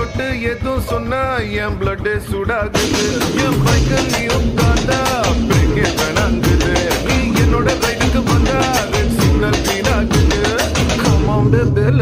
தொட்டு எதுவும் சொன்னா என் பிளட் சுடாகுது. என் பைக்கில் நீ உட்காந்தா பிரேக்கே வேணாங்குது நீ என்னோட ரைடுக்கு வந்தா ரெட் சிக்னல் வீணாகுது. கமாவுண்ட் பேர்